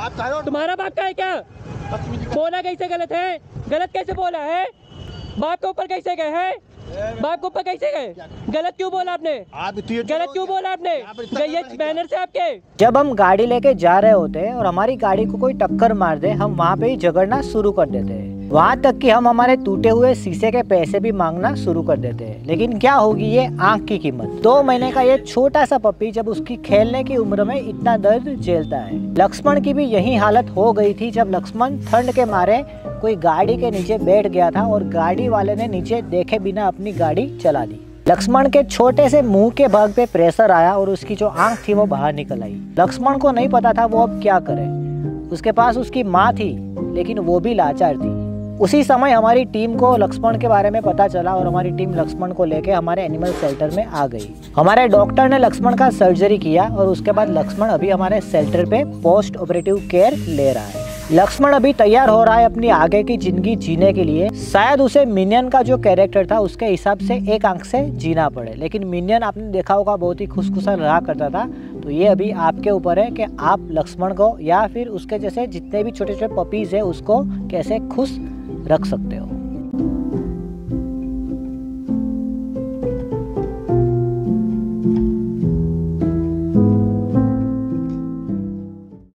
बाप का है और तुम्हारा बाप का है क्या? बोला कैसे गलत है? गलत कैसे बोला है? बाप के ऊपर कैसे गए है? बाप के ऊपर कैसे गए? गलत क्यों बोला आपने? आप तो गलत क्यों बोला आपने? ये बैनर से आपके? जब हम गाड़ी लेके जा रहे होते हैं और हमारी गाड़ी को कोई टक्कर मार दे हम वहाँ पे ही झगड़ना शुरू कर देते हैं। वहाँ तक कि हम हमारे टूटे हुए शीशे के पैसे भी मांगना शुरू कर देते हैं। लेकिन क्या होगी ये आँख की कीमत? दो महीने का ये छोटा सा पपी जब उसकी खेलने की उम्र में इतना दर्द झेलता है। लक्ष्मण की भी यही हालत हो गई थी जब लक्ष्मण ठंड के मारे कोई गाड़ी के नीचे बैठ गया था और गाड़ी वाले ने नीचे देखे बिना अपनी गाड़ी चला दी। लक्ष्मण के छोटे से मुँह के भाग पे प्रेशर आया और उसकी जो आँख थी वो बाहर निकल आई। लक्ष्मण को नहीं पता था वो अब क्या करे। उसके पास उसकी माँ थी, लेकिन वो भी लाचार थी। उसी समय हमारी टीम को लक्ष्मण के बारे में पता चला और हमारी टीम लक्ष्मण को लेके हमारे एनिमल शेल्टर में आ गई। हमारे डॉक्टर ने लक्ष्मण का सर्जरी किया और उसके बाद लक्ष्मण अभी हमारे शेल्टर पे पोस्ट ऑपरेटिव केयर ले रहा है। लक्ष्मण अभी तैयार हो रहा है अपनी आगे की ज़िंदगी जीने के लिए। शायद उसे मिनियन का जो कैरेक्टर था उसके हिसाब से एक आँख से जीना पड़े। लेकिन मिनियन आपने देखा होगा बहुत ही खुशखुशल रहा करता था। तो ये अभी आपके ऊपर है कि आप लक्ष्मण को या फिर उसके जैसे जितने भी छोटे छोटे पपीज है उसको कैसे खुश रख सकते हो।